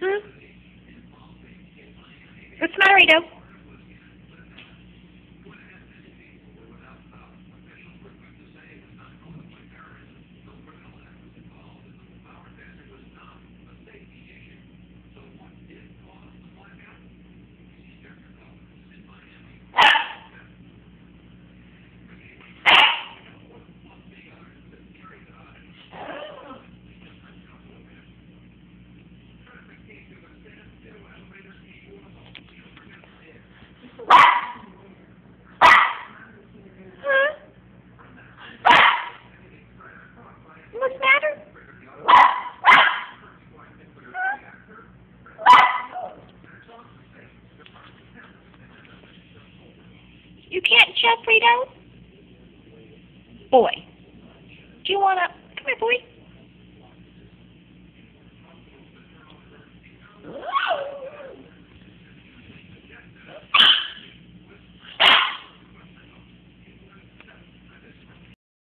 Hmm? What's the matter, Rito? Huh? What's the matter? You can't jump, Rito? Boy. Do you wanna... Come here, boy.